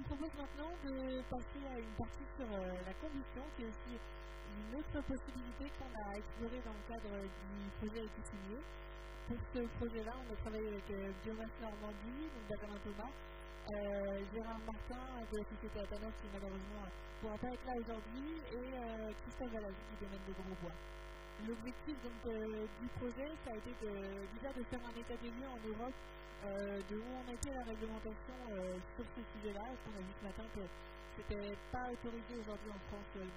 vous propose maintenant de passer à une partie sur la combustion, qui est aussi une autre possibilité qu'on a explorée dans le cadre du projet signé. Pour ce projet-là, on a travaillé avec Biomasse Normandie, donc Benjamin Thomas, Gérard Martin de la société Atanas qui malheureusement ne pourra pas être là aujourd'hui, et Christophe Valagie du domaine de Grosbois. L'objectif du projet, ça a été de, déjà de faire un état des lieux en Europe euh, de où on était la réglementation euh, sur ce sujet-là. Parce qu'on a vu ce matin que c'était pas autorisé aujourd'hui en France euh,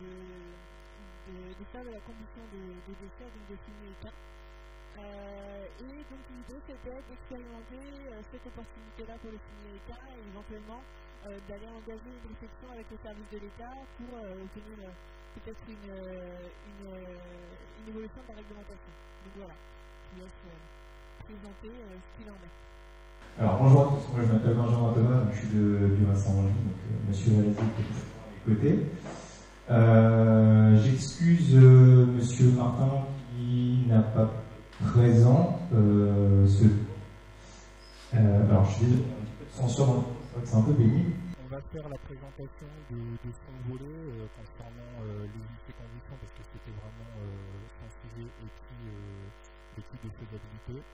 de, faire de la combustion de, de déchets, donc de fumer éteint. et donc l'idée c'était d'expérimenter cette opportunité-là pour le fumier éteint et éventuellement d'aller engager une réflexion avec les services de l'État pour obtenir peut-être une, une, une, évolution de la réglementation. Donc voilà, je vous laisse présenter ce qu'il en est. Alors bonjour à tous, moi je m'appelle Benjamin Thomas, je suis de Biomasse donc euh, monsieur Valéry qui est à mes côtés. Euh, J'excuse euh, monsieur Martin qui n'a pas présent euh, ce. Euh, alors je suis censure c'est un peu pénible. On va faire la présentation de, de volet euh, concernant les conditions parce que c'était vraiment son sujet et puis l'équipe de faisabilité.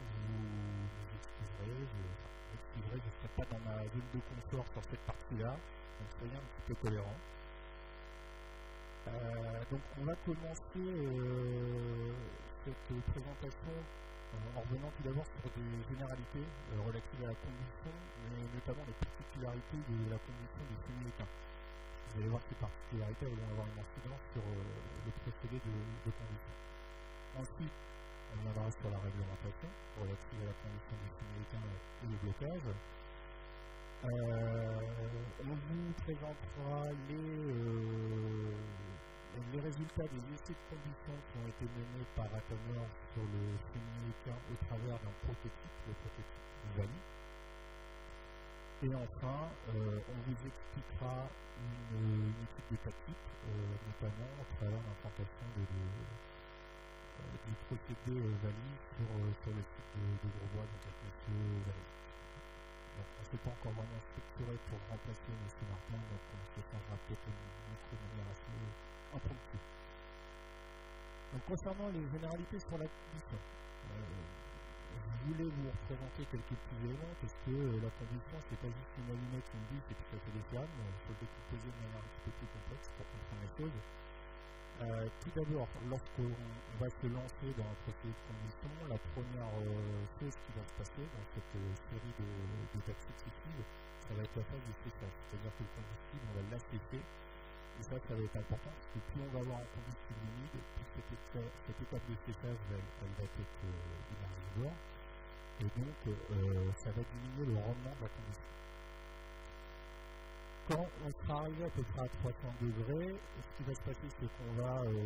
Vous je ne serai pas dans ma zone de confort sur cette partie-là, donc soyez un petit peu tolérant. Euh, donc on va commencer euh, cette présentation euh, en revenant tout d'abord sur des généralités relatives à la combustion, mais notamment les particularités de la combustion des semi-éteints. Vous allez voir que ces particularités vont avoir une incidence sur le procédé de, de combustion. Ensuite, on viendra sur la réglementation relative à la condition des américains et le blocage. Euh, on vous présentera les, euh, les résultats des essais de condition qui ont été menés par Atomor sur le américain au travers d'un prototype, le prototype Vali. Et enfin, euh, on vous expliquera une, étude de type, notamment à travers l'implantation de, de du procédé euh, valide sur, euh, sur le site de, de Grosbois, donc avec M. Valide. Donc on ne s'est pas encore vraiment structuré pour remplacer M. Martin, donc on se changera peut-être une autre manière assez impromptue. Donc concernant les généralités sur la condition, euh, je voulais vous représenter quelques petits éléments parce que euh, la condition c'est pas juste une allumette, une buse et puis ça fait des flammes, il faut le décomposer de manière un petit peu plus complexe pour comprendre les choses. Euh, tout d'abord, lorsqu'on va se lancer dans un processus de combustion, la première euh, chose qui va se passer dans cette euh, série d'étapes successives, ça va être la phase de séchage. C'est-à-dire que le combustible, on va l'assécher. Et ça, ça va être important parce que plus on va avoir un combustible humide, plus cette, étape, de séchage elle, elle va être énergivore. Et donc, ça va diminuer le rendement de la combustion quand on sera arrivé à à 300 degrés, ce qui va se passer, c'est qu'on va euh,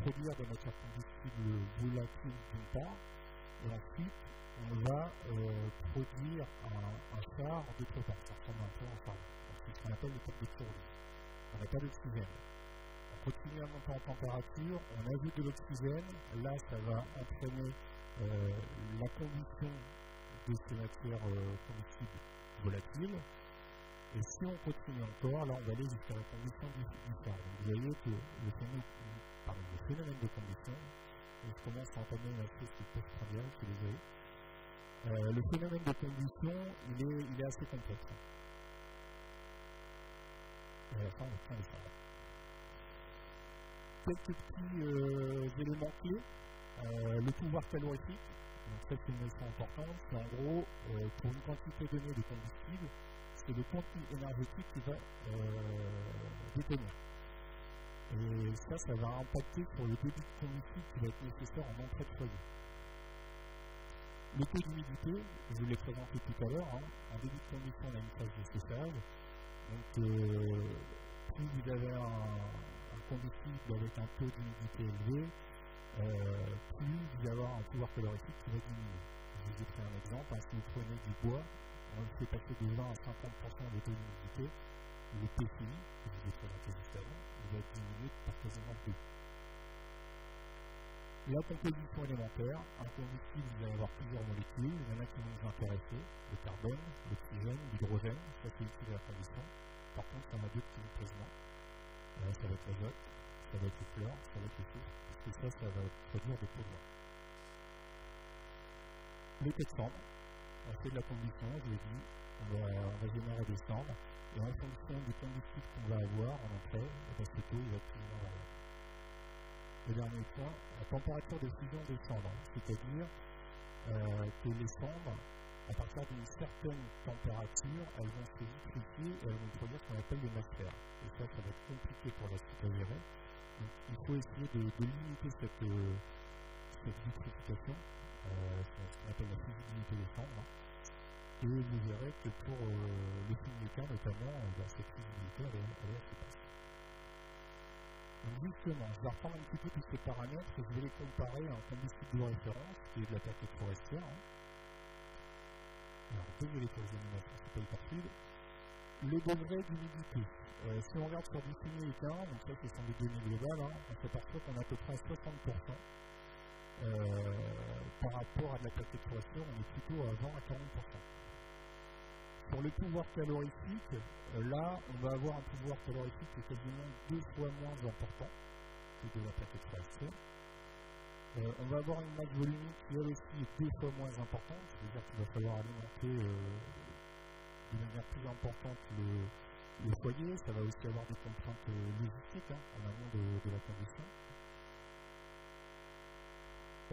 produire des matières combustibles volatiles d'une part, et ensuite on va euh, produire un, char d'autre part. Ça ressemble un peu en charbon. C'est ce qu'on appelle l'étape de pyrolyse. On n'a pas d'oxygène. On continue à monter en température, on ajoute de l'oxygène, là ça va entraîner euh, la combustion de ces matières combustibles volatiles et si on continue encore, là on va aller jusqu'à la combustion du, du Donc vous voyez que le phénomène, pardon, le phénomène de combustion, on commence à entamer phase qui est postprandiale, je suis désolé. Euh, le phénomène de combustion, il est, il assez complexe. Et à la fin, on salles. Quelques petits euh, éléments clés. Euh, le pouvoir calorifique, donc ça c'est une notion importante, c'est en gros, euh, pour une quantité donnée de combustible, c'est le contenu énergétique qui va euh, détenir. Et ça, ça va impacter sur le débit de combustible qui va être nécessaire en entrée de foyer. Le taux d'humidité, je vous l'ai présenté tout à l'heure, hein. en début de combustion, on a une phase de séchage. Donc, euh, plus vous avez un, un, combustible avec un taux d'humidité élevé, euh, plus vous allez avoir un pouvoir calorifique qui va diminuer. Je vous ai pris un exemple, hein. si vous prenez du bois, on fait passer de 20 à 50% de taux d'humidité, le PCI, que je vous présenté juste avant, il va diminuer par quasiment 2. La composition élémentaire, un combustible, va y avoir plusieurs molécules, il y en a qui vont nous intéresser, le carbone, l'oxygène, l'hydrogène, ça c'est utile à la combustion. Par contre, il y en a d'autres qui nous plaisent moins. Euh, ça va être l'azote, ça va être le fleur, ça va être le soufre, parce que ça, ça va produire des polluants. Le taux de on fait de la combustion, je l'ai dit, on va, générer des cendres, et en fonction du combustible qu'on va avoir en entrée, eh ce taux il va plus. Le dernier point, la température de fusion des cendres, c'est-à-dire euh, que les cendres, à partir d'une certaine température, elles vont se vitrifier et elles vont produire ce qu'on appelle des matières. Et ça, ça va être compliqué pour la suite. Donc il faut essayer de, limiter cette, euh, cette vitrification, ce qu'on appelle la fusibilité des cendres. Et vous verrez que pour euh, le fumier notamment, euh, cette fusibilité, elle est, assez basse. Donc justement, je vais reprendre un petit peu tous ces paramètres et je vais les comparer à un combustible de référence qui est de la plaquette forestière. Hein. Alors, désolé pour les animations, c'est pas hyper. Le degré d'humidité. Euh, si on regarde sur du fumier éteint, donc ça ce sont des données globales, hein, on s'aperçoit qu'on est à peu près à 60%. Euh, par rapport à de la forestière, on est plutôt à 20 à 40%. Pour le pouvoir calorifique, euh, là, on va avoir un pouvoir calorifique qui est quasiment deux fois moins important que de la plaquette. Euh, on va avoir une masse volumique qui elle aussi est deux fois moins importante, c'est-à-dire qu'il va falloir alimenter euh, de manière plus importante le, foyer, ça va aussi avoir des contraintes logistiques hein, en amont de, de, la condition.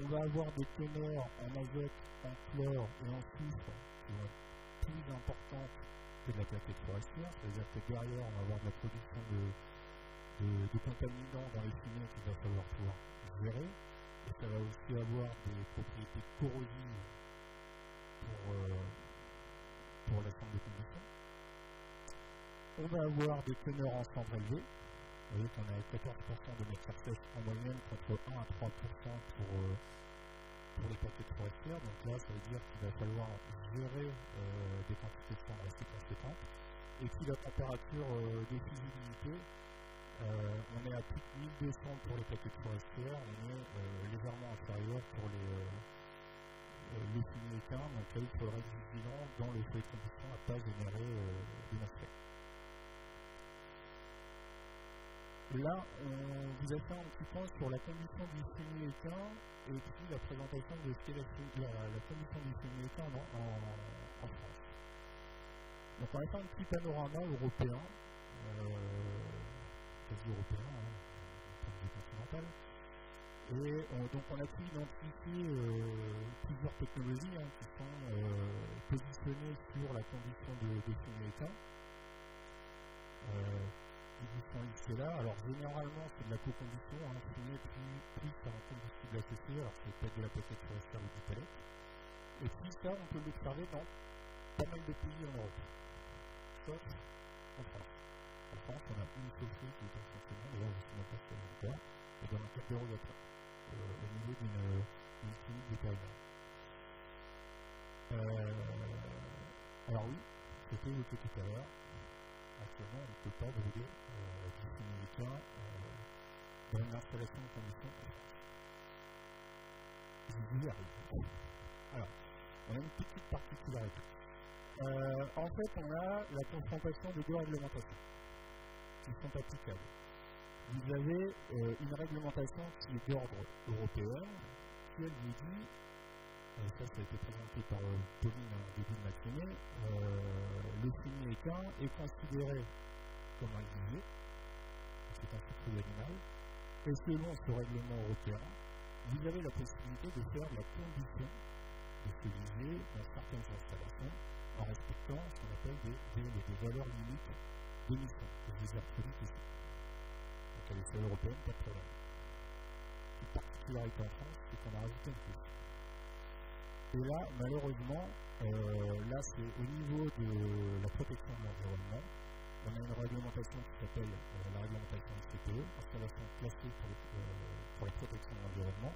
On va avoir des teneurs en azote, en chlore et en soufre qui vont être plus importante que de la plaquette forestière, c'est-à-dire que derrière, on va avoir de la production de, contaminants dans les fumées qu'il va falloir pouvoir gérer, et ça va aussi avoir des propriétés corrosives pour, euh, pour de combustion. On va avoir des teneurs en cendres élevées. Vous voyez qu'on a 14% de matière sèche en moyenne contre 1 à 3% pour, euh, pour les plaquettes forestières. Donc là, ça veut dire qu'il va falloir gérer euh, des quantités de cendres conséquentes. Et puis la température euh, de euh, on est à plus de 1200 pour les plaquettes forestières, on est légèrement inférieur pour les, les fumiers. Donc là, il faudra être vigilant dans le feu de combustion à ne pas générer des masquettes. Là, on vous a fait un petit point sur la condition du éteint et puis la présentation de ce qu'est la, la, condition du éteint en, en, France. Donc on va faire un petit panorama européen, euh, quasi européen, hein, point continental. Et on, donc on a pu identifier euh, plusieurs technologies hein, qui sont euh, positionnées sur la condition de, de Euh, là. Alors généralement c'est de la co-combustion, hein, fumée plus, plus par un combustible associé, alors c'est peut-être de la plaquette forestière ou du palette. Et puis ça on peut l'observer dans pas mal de pays en Europe, sauf en France. En France on a une chaufferie qui est en fonctionnement, d'ailleurs je ne sais même pas si encore, et dans un cadre dérogatoire, euh, au niveau d'une clinique vétérinaire. Euh, alors oui, c'était tout à l'heure, actuellement, on ne peut pas brûler euh, du euh, dans une installation de condition en France. Je y arrive. Alors, on a une petite particularité. Euh, en fait, on a la confrontation de deux réglementations qui sont applicables. Vous avez une réglementation qui est d'ordre européen, qui elle vous dit ça, ça a été présenté par euh, Pauline en début de matinée, euh, le éteint est considéré comme un gibier, c'est un sucre animal, et selon ce règlement européen, vous avez la possibilité de faire la condition de ce gibier dans certaines installations en respectant ce qu'on appelle des, valeurs limites d'émission que je vous ai reproduites ici. Donc à l'échelle européenne, pas de problème. Une particularité en France, c'est qu'on a rajouté une plus. Et là, malheureusement, euh, là c'est au niveau de la protection de l'environnement. On a une réglementation qui s'appelle euh, la réglementation CPE, installation classée pour, euh, pour la protection de l'environnement.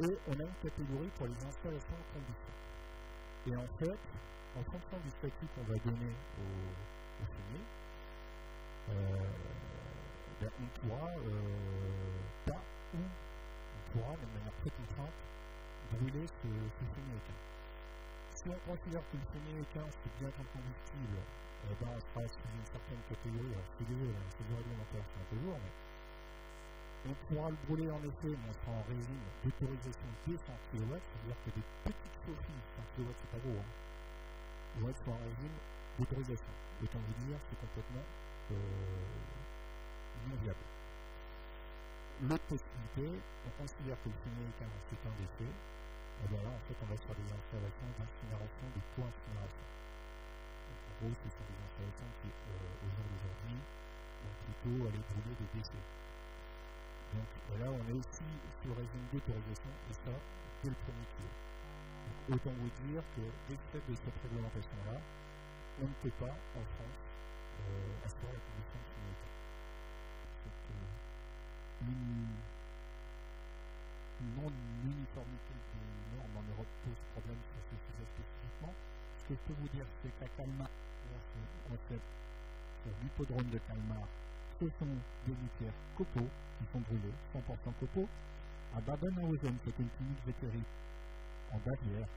Et on a une catégorie pour les installations de combustion. Et en fait, en fonction du statut qu'on va donner au, au fumier, ben, on pourra pas ou pourra, de manière très contrainte, brûler ce, ce équin. Si on considère que le équin c'est bien un combustible, eh ben on sera sous une certaine catégorie, alors c'est désolé, c'est du réglementaire, c'est un peu lourd, mais on pourra le brûler en effet, mais on sera en résine d'autorisation 200 kW, c'est-à-dire que des petites chauffies, 100 kW c'est pas gros, hein, vont être en régime d'autorisation. Autant vous dire, c'est complètement euh, non viable. L'autre possibilité, on considère que le est un décès, et bien là, en fait, on va sur des installations d'incinération, de co-incinération. En gros, ce sont des installations qui, euh, au jour d'aujourd'hui, vont plutôt aller brûler des décès. Donc là, on est aussi sur régime d'autorisation, et ça, dès le premier kilo. Donc, autant vous dire que, dès de cette réglementation-là, on ne peut pas, en France, euh, assurer la condition de une, non-uniformité des normes en Europe pose problème sur ce sujet spécifiquement. Ce que je peux vous dire, c'est qu'à Calmar, sur l'hippodrome de Calmar, ce sont des litières copeaux qui sont brûlés, 100% copeaux. À Babenhausen, c'est une clinique vétérinaire en Bavière,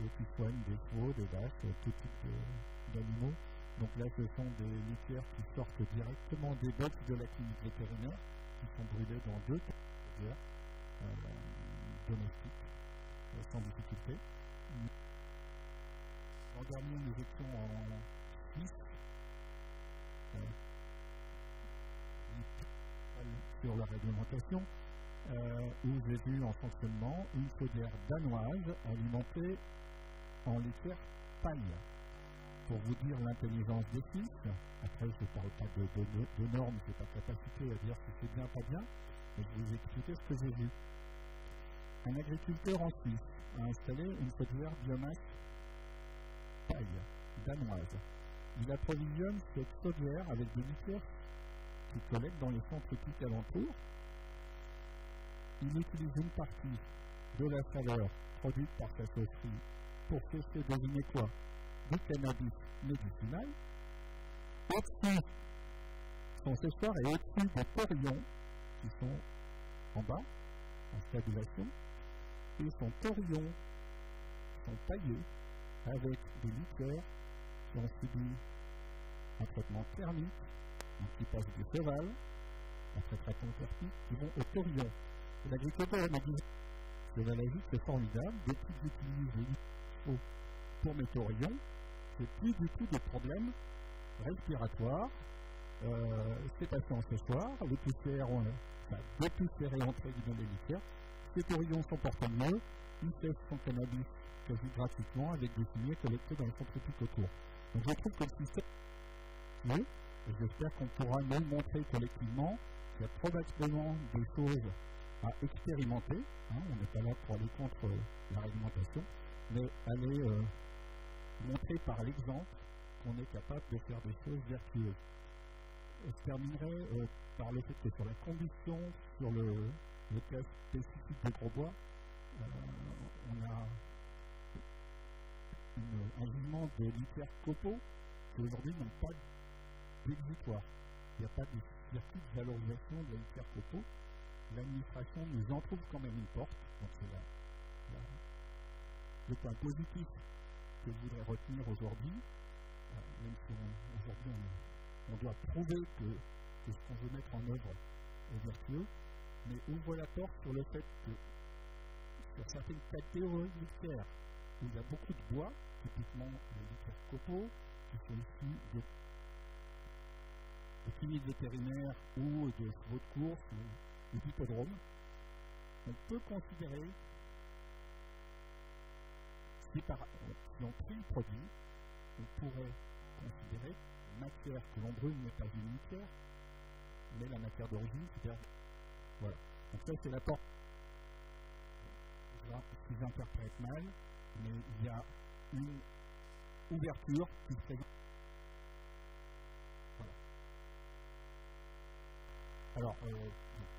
et qui soigne des chevaux, des vaches, tout type d'animaux. Donc là, ce sont des litières qui sortent directement des box de la clinique vétérinaire qui sont brûlés dans deux carrières euh, domestiques euh, sans difficulté. L'an dernier, nous étions en Suisse, euh, sur la réglementation, où j'ai vu en fonctionnement une chaudière danoise alimentée en litière paille pour vous dire l'intelligence des fils, après je ne parle pas de, normes, je pas capacité à dire si c'est bien ou pas bien, mais je vais vous expliquer ce que j'ai vu. Un agriculteur en Suisse a installé une chaudière biomasse paille danoise. Il approvisionne cette chaudière avec des liqueurs qu'il collecte dans les centres typiques alentours. Il utilise une partie de la chaleur produite par sa chaufferie pour tester, devinez quoi, du cannabis médicinal. Au-dessus, son séchoir est au-dessus des torions qui sont en bas, en stabilisation, et son torion sont taillés avec des liqueurs qui ont subi un traitement thermique, donc qui passent du cheval, après traitement thermique, qui vont au torion. L'agriculteur m'a dit logique c'est formidable, depuis que j'utilise les liqueurs pour mes torions, plus du tout de problèmes respiratoires. Euh, c'est en ce soir, les poussières ont enfin, dépoussiéré entre guillemets les liqueurs. Ces torions sont portant mieux, ils testent son cannabis quasi gratuitement avec des fumiers collectés dans les centres typiques autour. Donc je trouve que le système et j'espère qu'on pourra nous montrer collectivement qu'il y a probablement des choses à expérimenter. Hein, on n'est pas là pour aller contre la réglementation, mais aller euh, montrer par l'exemple qu'on est capable de faire des choses vertueuses. Je terminerai euh, par le fait que sur la combustion, sur le, cas spécifique de Grosbois, euh, on a un jugement de l'hyper copo qui aujourd'hui n'ont pas d'exitoire. Il n'y a pas de circuit de valorisation de l'hyper copo. L'administration nous en trouve quand même une porte, donc c'est le point positif que je voudrais retenir aujourd'hui, euh, même si aujourd'hui on, doit prouver que, ce qu'on veut mettre en œuvre est vertueux, mais ouvre la porte sur le fait que sur certaines catégories litières où il y a beaucoup de bois, typiquement les litières copeaux, qui sont issus de, de cliniques vétérinaires ou de chevaux de course ou d'hippodromes, on peut considérer si, par, prie le produit, on pourrait considérer matière que l'on brûle n'est pas une matière, mais la matière d'origine, c'est-à-dire. Voilà. Donc, ça, c'est la porte. Si j'interprète mal, mais il y a une ouverture qui se. Voilà. Alors, euh,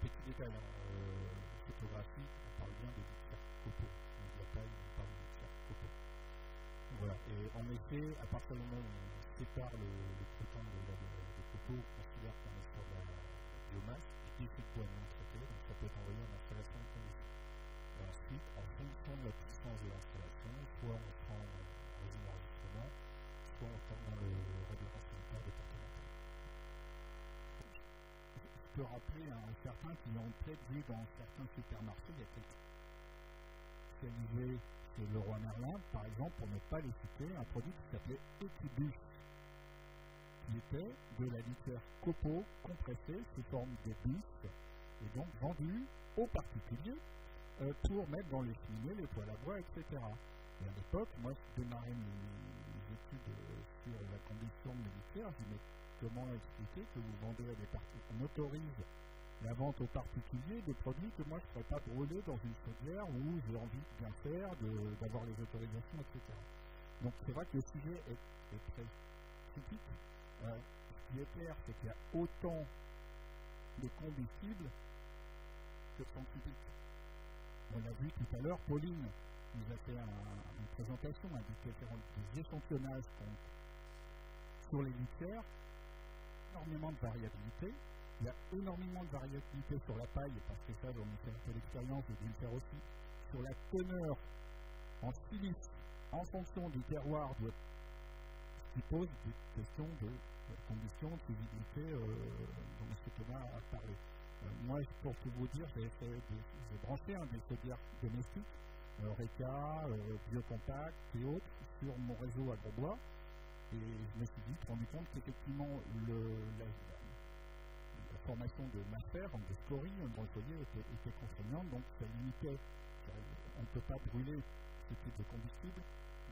petit détail euh, photographique, on parle bien de différents voilà. Et en effet, à partir du moment où on sépare le, le de la, des copeaux, on considère qu'on est sur la biomasse, déchets de bois non traités, donc ça peut être envoyé en installation de condition. Et ensuite, en fonction de la puissance de l'installation, soit on prend en résine d'enregistrement, soit on prend dans le radiateur sanitaire départemental. Je peux rappeler à certains qui ont peut-être vu dans certains supermarchés, il y a quelques chez Leroy Merlin, par exemple, pour ne pas les citer, un produit qui s'appelait Equibus qui était de la liqueur copeaux compressée sous forme de bus et donc vendue aux particuliers euh, pour mettre dans les cheminées, les poêles à bois, etc. Et à l'époque, moi, je démarrais mes études euh, sur la combustion militaire. Je dis, mais comment expliquer que vous vendez à des particuliers On autorise la vente aux particuliers de produits que moi, je ne pourrais pas brûler dans une chaudière où j'ai envie de bien faire, d'avoir les autorisations, etc. Donc, c'est vrai que le sujet est, très critique ce qui est clair, c'est qu'il y a autant de combustibles que de scientifiques. On l'a vu tout à l'heure, Pauline nous a fait une présentation un des échantillonnages sur les litières, énormément de variabilité. Il y a énormément de variabilité sur la paille, parce que ça, j'en ai fait un peu le faire aussi, sur la teneur en silice en fonction du terroir qui pose des questions de conditions de visibilité euh, dont M. Thomas a parlé. Euh, moi, pour tout vous dire, j'ai branché un des chaudières domestiques, euh, RECA, Biocontact et autres, sur mon réseau à Grosbois. Et je me suis dit, rendu compte qu'effectivement, la, formation de master, de scoring, dans le était, contraignante, donc ça limitait. On ne peut pas brûler ce type de combustible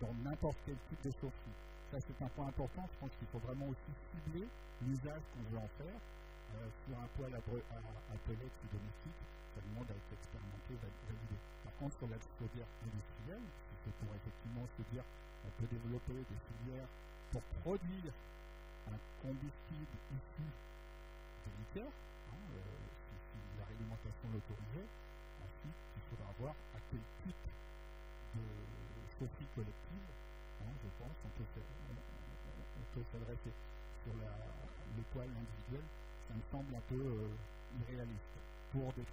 dans n'importe quel type de chaufferie. Ça, c'est un point important. Je pense qu'il faut vraiment aussi cibler l'usage qu'on veut en faire. Euh, sur un poêle à, à, à pellets ou domestique, ça demande à être expérimenté, validé. Par contre, sur la chaudière industrielle, c'est pour effectivement se dire on peut développer des filières pour produire un combustible issu hein, euh, si, la réglementation l'autorisait. Ensuite, il faudra voir à quel type de chaufferie collective je pense, on peut, s'adresser sur la, le poil individuel, ça me semble un peu euh, irréaliste. Pour des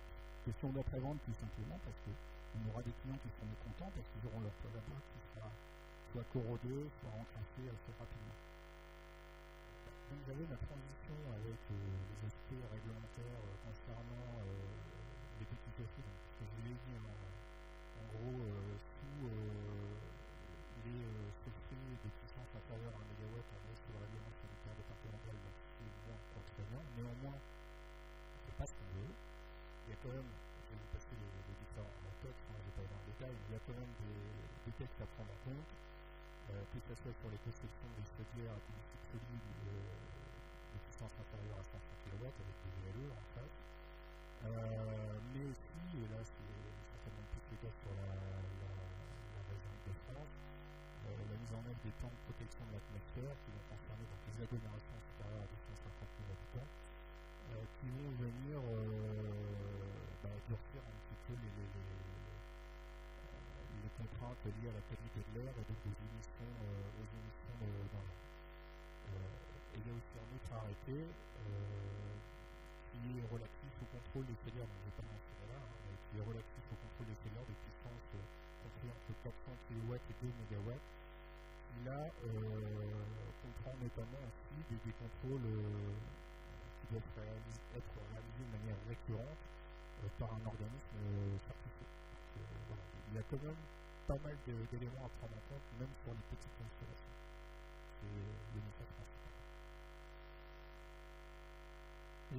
questions d'après-vente, tout simplement, parce qu'on aura des clients qui seront mécontents parce qu'ils auront leur poêle à qui sera soit corrodé, soit encrassé assez rapidement. Vous avez la transition avec euh, les aspects réglementaires euh, concernant euh, les petits cafés, donc je vous l'ai dit en, en gros sous les euh, souscrits de puissance inférieure à 1 MW en est sur le règlement sanitaire départemental, donc c'est moins contraignant. Néanmoins, c'est pas ce qu'on veut. Il y a quand même, je vais vous passer les, les différents hein, je ne vais pas aller le détail, mais il y a quand même des, des textes à prendre en compte, euh, que ce sur les constructions des chaudières à combustible solide euh, de puissance inférieure à 500 kW avec des VLE en face. Euh, mais aussi, et là c'est certainement plus le cas sur la, région de France, euh, la mise en œuvre des plans de protection de l'atmosphère qui vont concerner donc, les agglomérations supérieures à 250 000 habitants, euh, qui vont venir liées à la qualité de l'air et donc émissions, aux émissions dans l'air. il y a aussi un autre arrêté qui est relatif au contrôle des filières, donc je pas mentionner là, hein, mais qui est relatif au contrôle des filières des puissances compris entre 400 kW et 2 MW, qui là euh, comprend notamment aussi des, contrôles euh, qui doivent être réalisés de manière récurrente euh, par un organisme euh, certifié. Euh, voilà. Il y a quand même pas mal d'éléments à prendre en compte, même sur les petites installations. C'est le principal.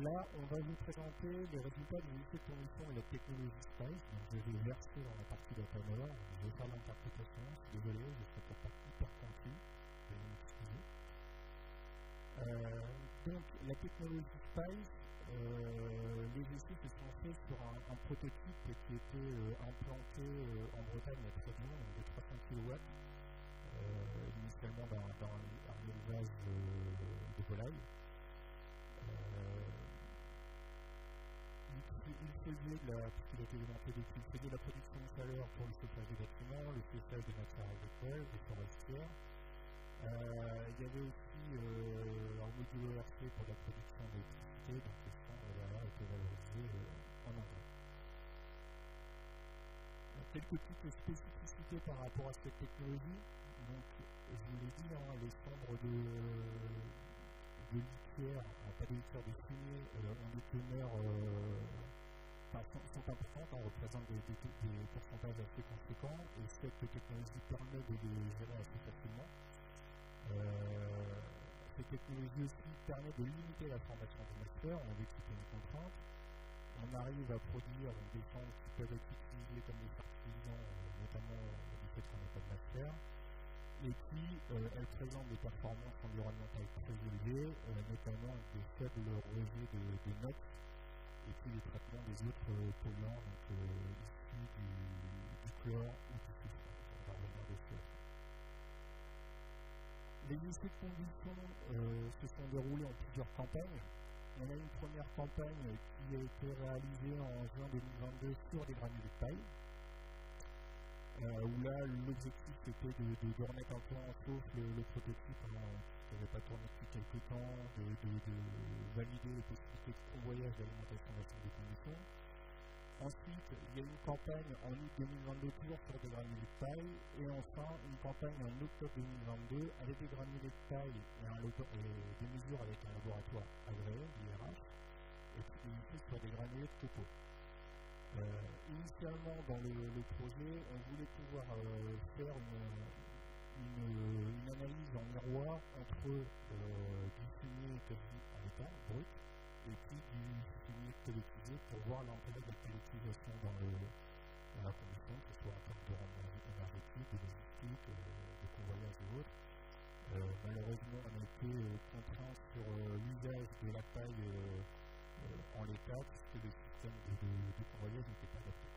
Là, on va vous présenter les résultats de l'unité de condition et la technologie SPICE. Donc, je vais verser dans la partie data. Je vais faire l'interprétation. Je suis désolé, je ne serai pas hyper concis. Je vais m'excuser. Euh, donc, la technologie SPICE, les essais se sont faits sur un, prototype qui était euh, implanté euh, en Bretagne il y a très bien, donc de 300 kW, euh, initialement dans, un élevage de volailles. il faisait de la, il faisait la production de chaleur pour le chauffage des bâtiments, le chauffage des matières agricoles, des forestières. Il y avait aussi un module ERC pour la production d'électricité, été valorisé en. Quelques petites spécificités par rapport à cette technologie. Donc, je vous l'ai dit, hein, les cendres de, de litière, pas de litière de fumier, ont des teneurs sont, importantes, hein, représentent des, pourcentages assez conséquents, et cette technologie permet de les gérer assez facilement. Euh, cette technologie aussi permet de limiter la formation des masters, on a vu que c'était une contrainte. On arrive à produire des cendres qui peuvent être utilisées comme des fertilisants, euh, notamment du fait qu'on n'a pas de master, et puis euh, elles présentent des performances environnementales très élevées, notamment des faibles rejets de, de et puis le traitement des autres euh, polluants donc, euh, issus du, du, ou du soufre. On va revenir dessus. Les essais de conditions euh, se sont déroulés en plusieurs campagnes. On a une première campagne qui a été réalisée en juin 2022 sur des granulés de paille, euh, où là l'objectif était de, remettre un peu en chauffe le, prototype hein, qui n'avait pas tourné depuis quelques temps, de, de, valider les possibilités de convoyage d'alimentation dans de conditions. Ensuite, il y a une campagne en août 2022 toujours sur des granulés de taille, et enfin une campagne en octobre 2022 avec des granulés de taille et, des mesures avec un laboratoire agréé, l'IRH, et puis sur des granulés de copeaux. Euh, initialement, dans le, projet, on voulait pouvoir euh, faire une, analyse en miroir entre euh, du fumier quasi en état brut et puis du pour voir l'intérêt de la pelletisation dans, le, la condition, que ce soit en termes de rendement énergétique, de logistique, euh, de convoyage et autres. Euh, malheureusement, on a été euh, contraint sur l'usage de la taille en l'état, puisque le système de, convoyage n'était pas adapté.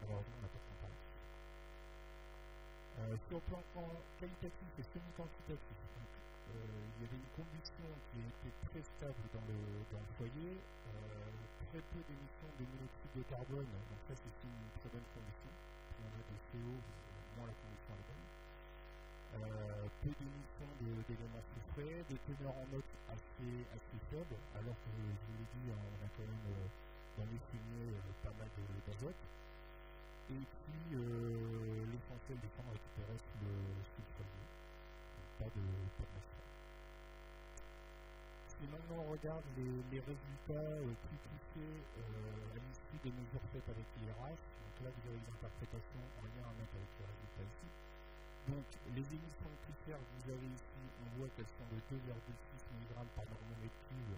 Malheureusement, on n'a pas de sur le plan qualitatif et semi-quantitatif, il y avait une condition qui était très stable dans le, foyer, très peu d'émissions de monoxyde de carbone, donc ça c'est une très bonne condition. Plus on a de CO, moins la condition est bonne. Euh, peu d'émissions d'éléments de, soufrés, des teneurs en notes assez, faibles, alors que je vous l'ai dit, hein, on a quand même euh, dans les fumiers pas mal d'azote et puis euh, l'essentiel des fonds récupérés sous le, sous. Donc pas de, pas Si maintenant on regarde les, résultats euh, plus euh, à l'issue des mesures faites avec l'IRH, donc là vous avez les interprétations en lien avec les résultats ici. Donc les émissions de poussière que vous avez ici, on voit qu'elles sont de 2,6 mg par normomètre cube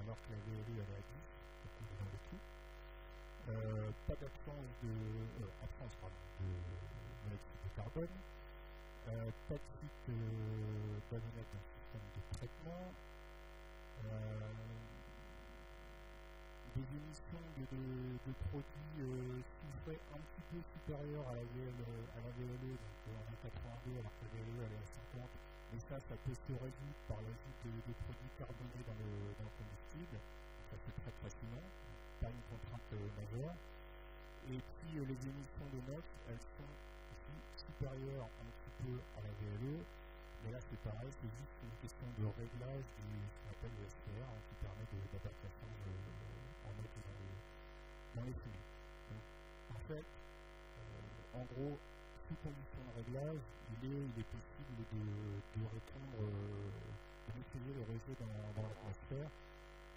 alors que la VLE elle est à 10, donc on est dans. Euh, pas d'absence de, euh, absence pardon, de monoxyde de carbone, pas de euh, d'ammoniac dans le système de traitement, des émissions de, de, de produits euh, qui seraient un petit peu supérieurs à la, VL, à la VLE, donc on est 82 alors que la VLE elle est à 50, mais ça, ça peut se résoudre par l'ajout de, de, produits carbonés dans le, dans le combustible, ça se traite facilement pas une contrainte euh, majeure. Et puis euh, les émissions de NOx, elles sont aussi supérieures un petit peu à la VLE, mais là c'est pareil, c'est juste une question de réglage du ce qu'on appelle le SPR, hein, qui permet d'adaptation euh, en NOx dans les, les. Donc, en fait, euh, en gros, sous condition de réglage, il est, il est possible de, répondre, euh, de maîtriser le réseau dans, dans l'atmosphère.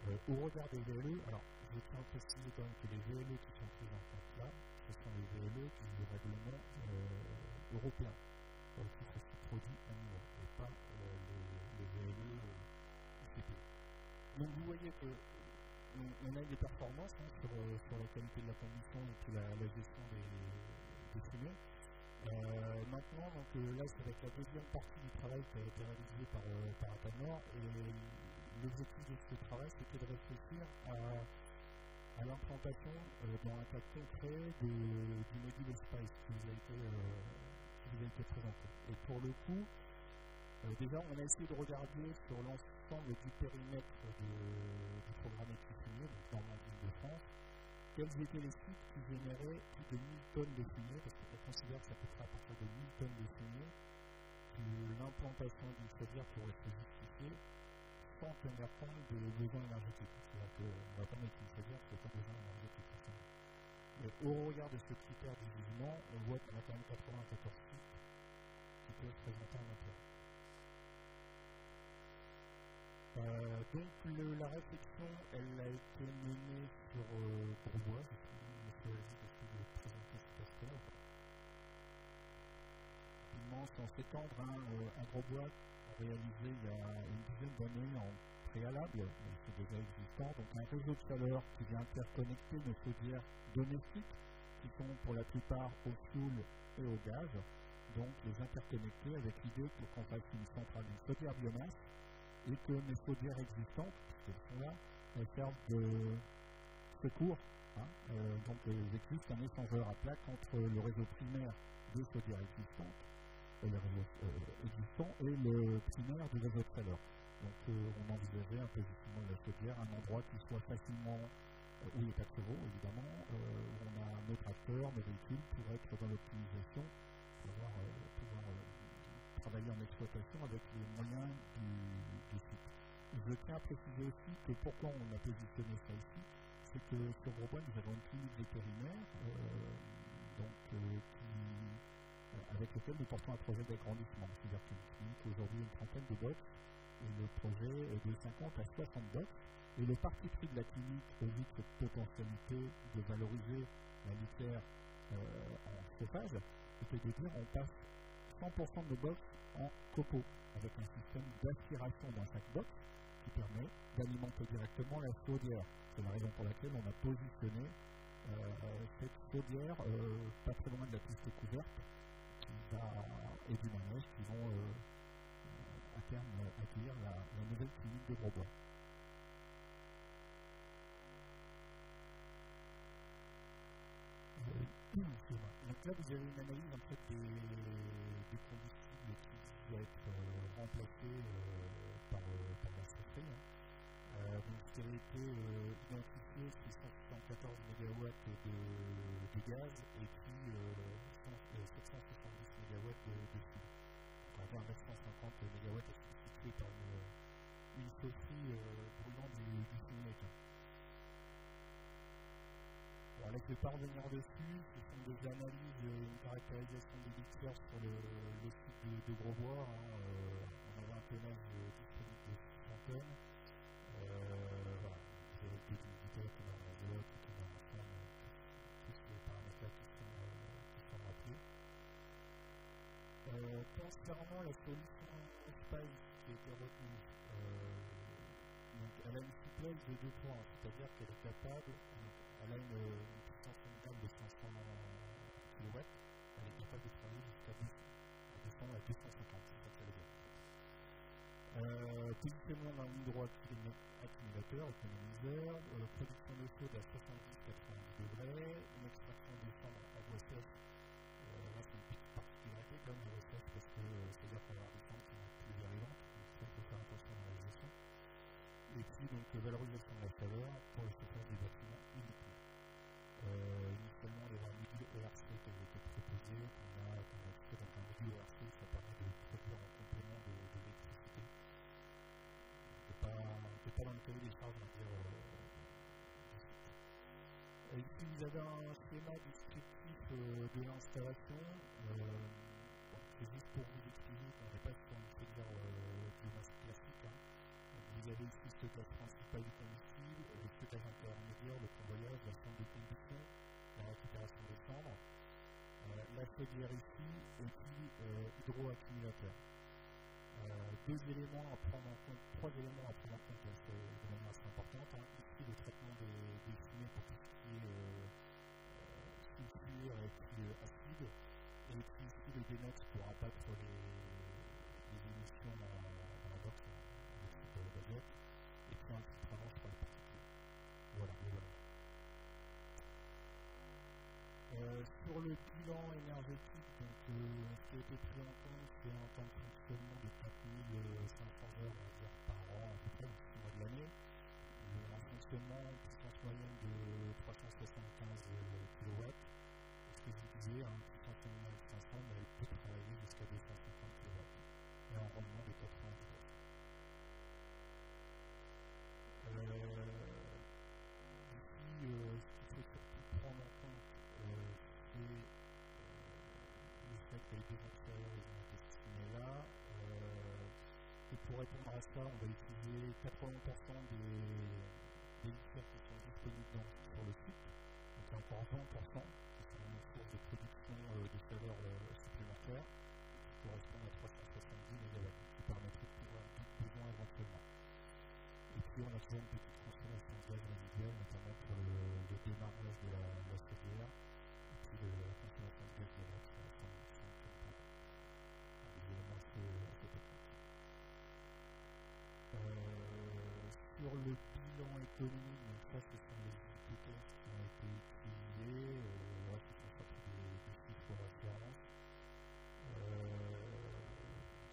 Euh, au regard des VLE, alors je tiens à préciser quand même que les VLE qui sont prises en compte là, ce sont les VLE du règlement euh, européen, euh, qui produits annuels, et pas euh, les, les, VLE ICP. Donc vous voyez que on, on a des performances hein, sur, euh, sur, la qualité de la condition et puis la, gestion des, des. Euh, maintenant, donc, là, ça va être la deuxième partie du travail qui a été réalisé par, par Atanor, et l'objectif de ce travail, c'était de réfléchir à à l'implantation euh, dans un cas concret du module Spice qui vous a été, euh, qui vous a été présenté. Et pour le coup, euh, déjà, on a essayé de regarder sur l'ensemble du périmètre du programme étudié, donc dans l'Angle de France, quels étaient les sites qui généraient plus de 1000 tonnes de fumée, parce qu'on considère que c'est à peu près à partir de 1000 tonnes de fumée que l'implantation d'une chaudière pourrait se justifier temps tenir compte des besoins énergétiques. C'est-à-dire qu'on va pas mettre une chaudière qui n'a pas besoin énergétique. Mais au regard de ce critère du jugement, on voit qu'on a quand même 94 sites qui peuvent présenter un intérêt. Euh, donc la réflexion, elle a été menée sur euh, Grosbois. Je sans s'étendre, hein, euh, un Grosbois réalisé il y a une dizaine d'années en préalable, mais c'est déjà existant, donc un réseau de chaleur qui vient interconnecter nos chaudières domestiques, qui sont pour la plupart au fioul et au gaz, donc les interconnecter avec l'idée qu'on fasse une centrale, une chaudière biomasse, et que mes chaudières existantes, puisqu'elles sont là, elles servent de secours. Hein, euh, donc un échangeur à plaque entre le réseau primaire des chaudières existantes et le réseau euh, existant et le primaire du réseau de chaleur. Donc euh, on envisageait un positionnement de la chaudière, un endroit qui soit facilement où il n'y a pas évidemment, où on a nos tracteurs, nos véhicules pour être dans l'optimisation, pouvoir, pouvoir travailler en exploitation avec les moyens du, site. Je tiens à préciser aussi que pourquoi on a positionné ça ici, c'est que sur Grosbois, nous avons une clinique vétérinaire euh, donc, euh, euh, avec lequel nous portons un projet d'agrandissement. C'est-à-dire qu'une clinique aujourd'hui une trentaine de box, et le projet est de 50 à 60 box. Et le parti pris de la clinique, au vu cette potentialité de valoriser la litière en chauffage, c'était de dire on passe 100% de box en copeaux, avec un système d'aspiration dans chaque box qui permet d'alimenter directement la chaudière. C'est la raison pour laquelle on a positionné euh, cette chaudière euh, pas très loin de la piste couverte qui va, et du manège qui vont euh, à terme accueillir la, nouvelle clinique de Grosbois. Donc là, vous avez une analyse en fait des, des combustibles qui va être euh, remplacé euh, par, euh, par, la sécherie. Hein. donc, ce qui a été identifié, c'est 174 MW de, gaz et puis 770 MW de, de fil. On va avoir 950 MW à substituer par une, une chaufferie brûlant du, du. Alors là, je ne vais pas revenir dessus, ce sont des analyses, une caractérisation des litières sur le, le site de, de Grosbois. Hein, euh, on avait un tonnage disponible de 600 tonnes. Euh, voilà, vous avez deux indicateurs qui ont l'azote, ont un fond, tous les paramètres qui sont, euh, qui sont rappelés. Euh, la solution SPICE qui a été retenue, euh, donc elle a une souplesse de deux points, c'est-à-dire qu'elle est capable, elle a une, une puissance nominale de 500 kW, elle est capable de travailler jusqu'à 200, à descendre à 250, c'est ça qu'elle est bien. Euh, positionnement d'un hydroaccumulateur, économiseur, euh, production de chaude à 70-90 degrés, une extraction des cendres en voie sèche. Euh, là, c'est une petite particularité quand même, voie sèche, parce que euh, c'est-à-dire qu'on avoir des cendres qui être plus virulentes, donc ça, il faut faire attention à la gestion. Et puis, donc, valorisation de la chaleur pour le chauffage des bâtiments uniquement. Euh, un module ERC qui avait été proposé, qu'on a, qu a un module ERC, ça permet de produire en complément de, l'électricité. De pas, de pas dans le cahier des charges, on va dire, euh, ici, vous avez un schéma descriptif euh, de l'installation. Euh, euh, chaudière ici, et puis euh, hydroaccumulateur. Euh, deux éléments à prendre en compte, trois éléments à prendre en compte de manière assez importante. Hein. Ici, le traitement des, fumées pour tout ce qui est sulfure et acide, et puis ici le dénox pour abattre les, les émissions dans, dans la box d'azote, et puis un filtre avant sur les particules. Voilà, voilà. Euh, sur le bilan énergétique, euh, ce qui a été pris en compte, c'est un temps de fonctionnement de 4500 heures on va dire, par an, à peu près, 6 mois de l'année. Un fonctionnement en puissance moyenne de 375 kW. Ce que je disais, puissance nominale de 500, mais elle peut travailler jusqu'à 250 kW. Et un rendement de 90 ça, utiliser 80% des, des qui sont disponibles dans, sur le site. Donc il encore 20% qui sont une source de production euh, de chaleur euh, supplémentaire qui correspond à 370 MW, qui permettrait de pouvoir d'autres besoins éventuellement. Et puis on a toujours une petite consommation de gaz résiduel, notamment pour le, le démarrage de la, la économique, donc ça ce sont les hypothèses qui ont été utilisées, euh, ce sont surtout des, des chiffres de référence. Euh,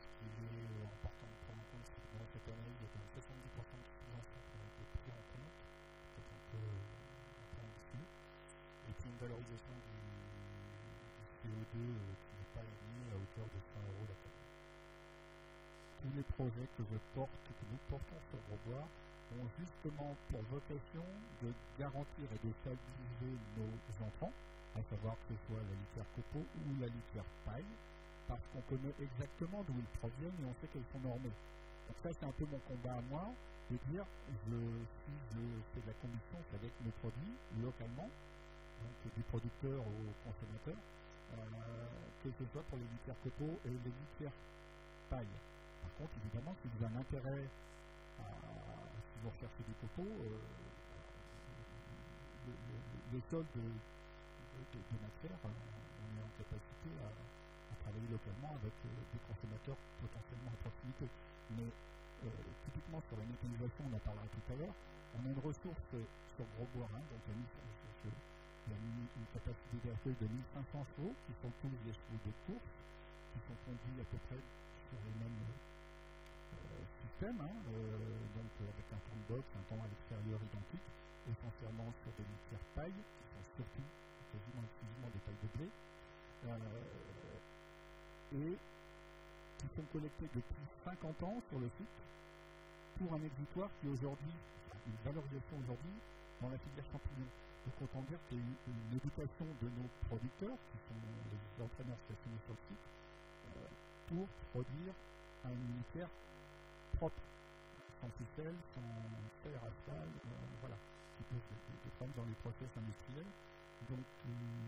ce qu'il est important de prendre en compte, c'est que dans cette analyse, il y a quand même 70% de financements qui ont été pris en compte, peut-être un peu, un et puis une valorisation du, du CO2 euh, qui n'est pas liée à hauteur de 100 euros la tonne. Tous les projets que je porte, que nous portons sur Grosbois, justement pour vocation de garantir et de stabiliser nos entrants, à savoir que ce soit la litière copeaux ou la litière paille, parce qu'on connaît exactement d'où ils proviennent et on sait qu'elles sont normées. Donc ça, c'est un peu mon combat à moi, de dire, je, si je de la c'est avec mes produits, localement, donc du producteur au consommateur, euh, que ce soit pour les litières copeaux et les litières paille. Par contre, évidemment, si vous avez un intérêt à, vous recherchez des copeaux, le, sol de, de, euh, on est en capacité à, travailler localement avec euh, des consommateurs potentiellement à proximité. Mais euh, typiquement sur la méthanisation, on en parlera tout à l'heure, on a une ressource sur Grosbois, hein, donc il y a, une, capacité d'accueil de 1500 chevaux, qui sont tous des chevaux de course, qui sont conduits à peu près sur les mêmes euh, hein, euh, donc avec un temps de box, un temps à l'extérieur identique, essentiellement sur des litières paille, qui sont surtout quasiment exclusivement des pailles de blé, euh, et qui sont collectés depuis 50 ans sur le site pour un exutoire qui aujourd'hui, une valorisation aujourd'hui dans la filière champignon. Donc autant dire qu'il y a eu une éducation de nos producteurs, qui sont les entraîneurs stationnés sur le site, euh, pour produire un unitaire propre, sans ficelle, sans fer à euh, voilà, qui pose des, problèmes dans les process industriels. Donc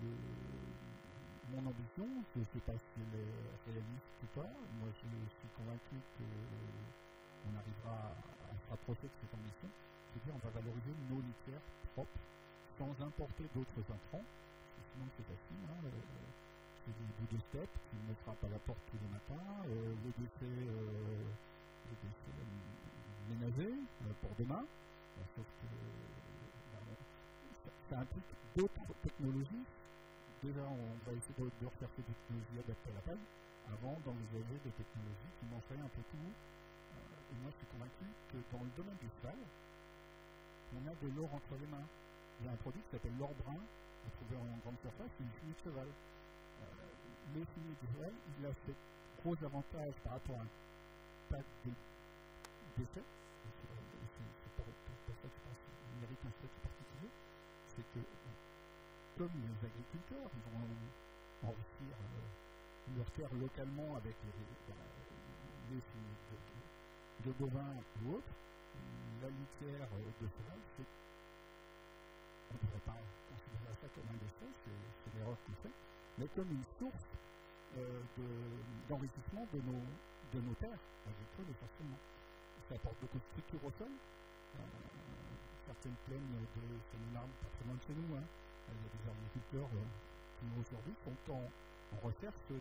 le, mon ambition, je ne sais pas si elle est réaliste ou pas, moi je suis convaincu qu'on arrivera à se rapprocher de cette ambition, c'est-à-dire on va valoriser nos litières propres sans importer d'autres intrants, sinon c'est facile, hein, euh, c'est des bouts de step qui ne frappent à la porte tous les matins, euh, les déchets, euh, déchets ménagers pour demain, que ça, ça implique d'autres technologies déjà on va essayer de, de rechercher des technologies adaptées à la paille avant d'envisager des technologies qui manqueraient un peu tout. Euh, et moi je suis convaincu que dans le domaine du sable, on a de l'or entre les mains. Il y a un produit qui s'appelle l'or brun, vous trouvez en grande surface, c'est une fumier de cheval. Euh, le fumier de cheval, il a ce gros avantage par rapport à un pack de déchets, c'est pour, ça que je pense qu'il mérite un statut particulier, c'est que comme les agriculteurs, ils vont enrichir euh, leur terre localement avec les, les, de, bovins ou autres, la litière de cheval, c'est on ne devrait pas considérer ça comme un déchet, c'est l'erreur qu'on fait, mais comme une source euh, d'enrichissement de, de, nos, de nos terres agricoles essentiellement. Ça apporte beaucoup de structure au sol. Euh, certaines plaines de Seine-et-Marne, de chez nous, hein, il y a des agriculteurs euh, qui aujourd'hui sont en, recherche de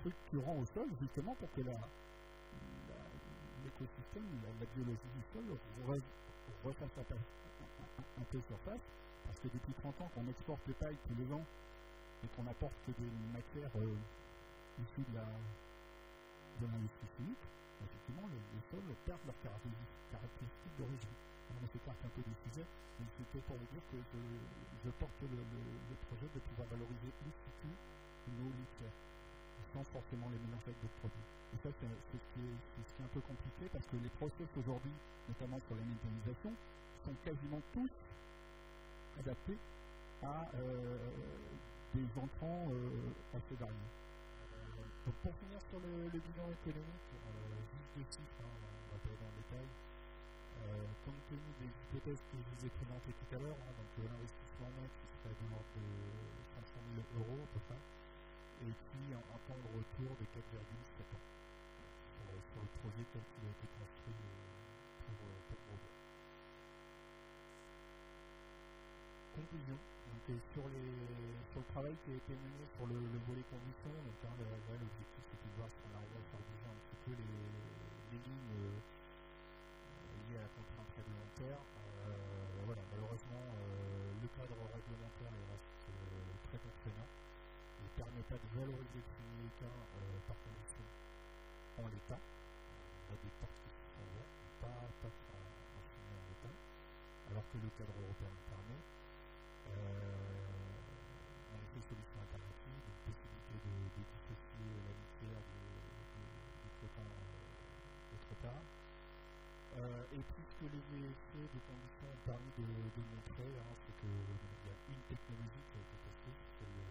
structurants au sol, justement pour que l'écosystème, la, la, la, biologie du sol refasse un, un, un peu surface, parce que depuis 30 ans qu'on exporte des pailles tous les ans et qu'on apporte des matières euh, issues de l'industrie chimique, effectivement, les, sols perdent leurs caractéristiques, d'origine on s'écarte un peu du sujet, mais c'était pour vous dire que je, porte le, projet de pouvoir valoriser in situ nos litières, sans forcément les mélanger avec d'autres produits. Et ça, c'est ce qui est un peu compliqué parce que les process aujourd'hui, notamment sur la méthanisation, sont quasiment tous adaptés à euh, des entrants euh, assez variés. Donc pour finir sur le, bilan économique, euh, juste deux chiffres, hein, on va pas dans le détail. Euh, compte tenu des hypothèses que je vous ai présentées tout à l'heure, hein, donc euh, l'investissement net qui serait de l'ordre de 500 000 euros à peu et puis un, temps de retour de 4,7 ans sur, le projet tel qu'il a été construit pour, pour Conclusion sur, le travail qui a été mené sur le, le volet hein, l'objectif c'était de voir si on arrivait à faire bouger un petit peu les, lignes euh, liées à la contrainte réglementaire. Euh, voilà, malheureusement, euh, le cadre réglementaire reste très contraignant. Il ne permet pas de valoriser le américain par condition en l'état. On a des portes qui sont ouvertes, pas, pas en signé en l'état, alors que le cadre européen on a fait solution alternative, une possibilité de, de dissocier la litière du, euh, autre part. Euh, et puis ce que les essais de conditions ont permis de, de montrer, hein, c'est qu'il y a une technologie qui a été c'est le,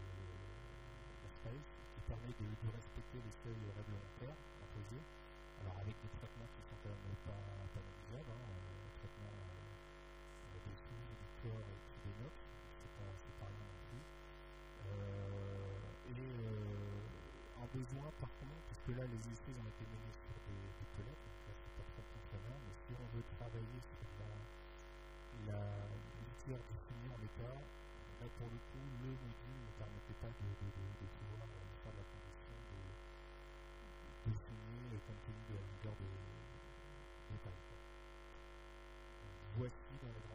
space, qui permet de, de, respecter les seuils réglementaires imposés, alors avec des traitements qui sont quand même pas, pas négligeables, hein, euh, traitement euh, des sous, du corps et des besoin, par contre, parce que là, les esprits ont été menées sur des, des collègues, donc là, c'est pas très contraignant, mais si on veut travailler sur la, la litière définie en l'état, là, pour le coup, le module ne permettait pas de, de, de, pouvoir euh, la condition de, définir euh, compte tenu de la longueur des, des. Voici dans le